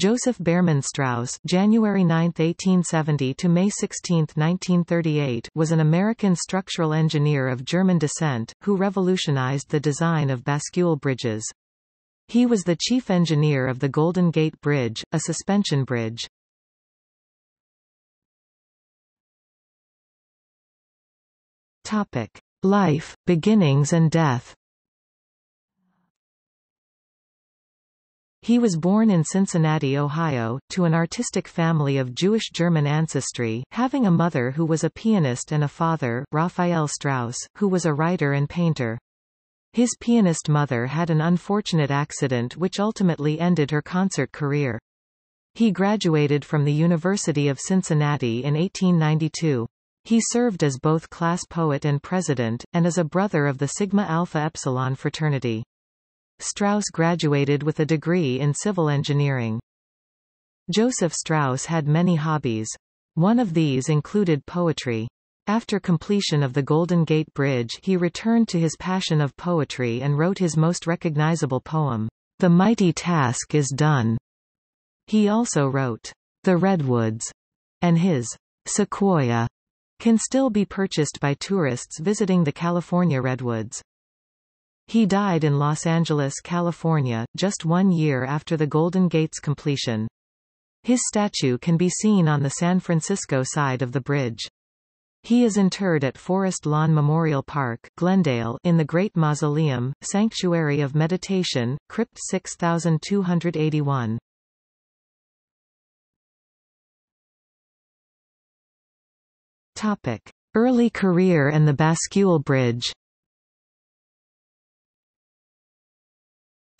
Joseph Baermann Strauss January 9, 1870 to May 16, 1938 was an American structural engineer of German descent, who revolutionized the design of bascule bridges. He was the chief engineer of the Golden Gate Bridge, a suspension bridge. Topic. Life, beginnings and death He was born in Cincinnati, Ohio, to an artistic family of Jewish-German ancestry, having a mother who was a pianist and a father, Raphael Strauss, who was a writer and painter. His pianist mother had an unfortunate accident which ultimately ended her concert career. He graduated from the University of Cincinnati in 1892. He served as both class poet and president, and as a brother of the Sigma Alpha Epsilon fraternity. Strauss graduated with a degree in civil engineering. Joseph Strauss had many hobbies. One of these included poetry. After completion of the Golden Gate Bridge he returned to his passion of poetry and wrote his most recognizable poem, The Mighty Task is Done. He also wrote, The Redwoods, and his Sequoia can still be purchased by tourists visiting the California Redwoods. He died in Los Angeles, California, just one year after the Golden Gate's completion. His statue can be seen on the San Francisco side of the bridge. He is interred at Forest Lawn Memorial Park, Glendale, in the Great Mausoleum, Sanctuary of Meditation, Crypt 6281. Topic: Early career and the Bascule Bridge.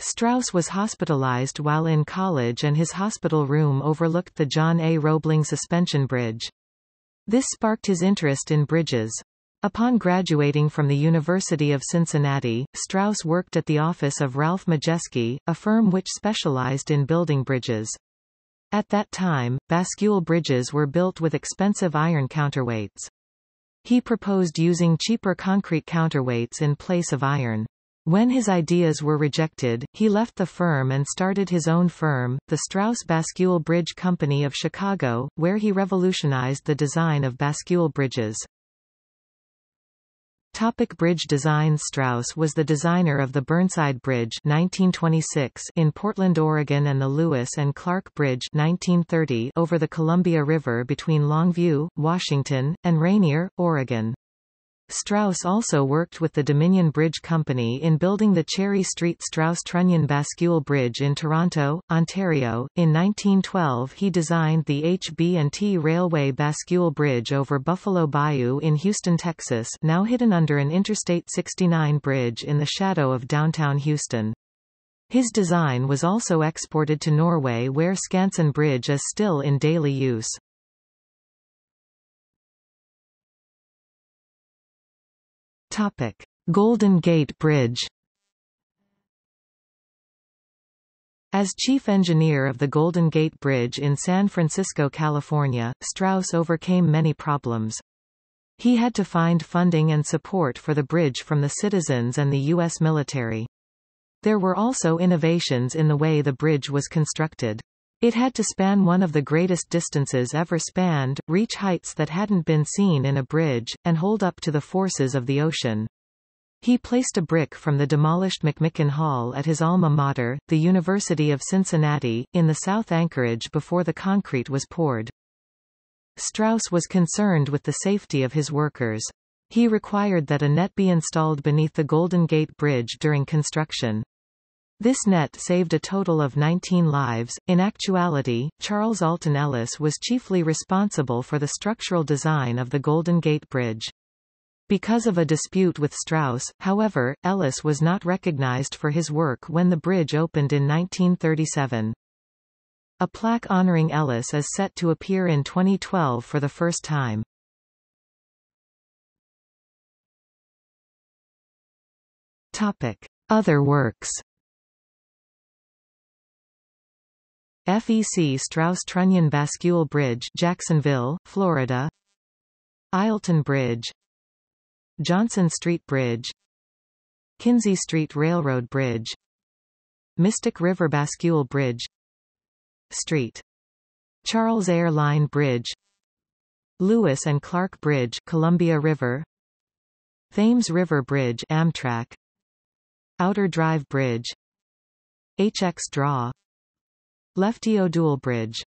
Strauss was hospitalized while in college and his hospital room overlooked the John A. Roebling suspension bridge. This sparked his interest in bridges. Upon graduating from the University of Cincinnati, Strauss worked at the office of Ralph Modjeski, a firm which specialized in building bridges. At that time, bascule bridges were built with expensive iron counterweights. He proposed using cheaper concrete counterweights in place of iron. When his ideas were rejected, he left the firm and started his own firm, the Strauss Bascule Bridge Company of Chicago, where he revolutionized the design of bascule bridges. Topic bridge design Strauss was the designer of the Burnside Bridge 1926 in Portland, Oregon and the Lewis and Clark Bridge 1930 over the Columbia River between Longview, Washington, and Rainier, Oregon. Strauss also worked with the Dominion Bridge Company in building the Cherry Street Strauss-Trunnion Bascule Bridge in Toronto, Ontario. In 1912 he designed the HB&T Railway Bascule Bridge over Buffalo Bayou in Houston, Texas now hidden under an Interstate 69 bridge in the shadow of downtown Houston. His design was also exported to Norway where Skansen Bridge is still in daily use. Topic: Golden Gate Bridge. As chief engineer of the Golden Gate Bridge in San Francisco, California, Strauss overcame many problems. He had to find funding and support for the bridge from the citizens and the U.S. military. There were also innovations in the way the bridge was constructed. It had to span one of the greatest distances ever spanned, reach heights that hadn't been seen in a bridge, and hold up to the forces of the ocean. He placed a brick from the demolished McMicken Hall at his alma mater, the University of Cincinnati, in the South Anchorage before the concrete was poured. Strauss was concerned with the safety of his workers. He required that a net be installed beneath the Golden Gate Bridge during construction. This net saved a total of 19 lives. In actuality, Charles Alton Ellis was chiefly responsible for the structural design of the Golden Gate Bridge. Because of a dispute with Strauss, however, Ellis was not recognized for his work when the bridge opened in 1937. A plaque honoring Ellis is set to appear in 2012 for the first time. Topic. Other works FEC Strauss-Trunnion Bascule Bridge Jacksonville, Florida. Ileton Bridge. Johnson Street Bridge. Kinzie Street Railroad Bridge. Mystic River Bascule Bridge. Street. Charles Air Line Bridge. Lewis and Clark Bridge Columbia River. Thames River Bridge Amtrak. Outer Drive Bridge. HX Draw Lefty O'Doul Bridge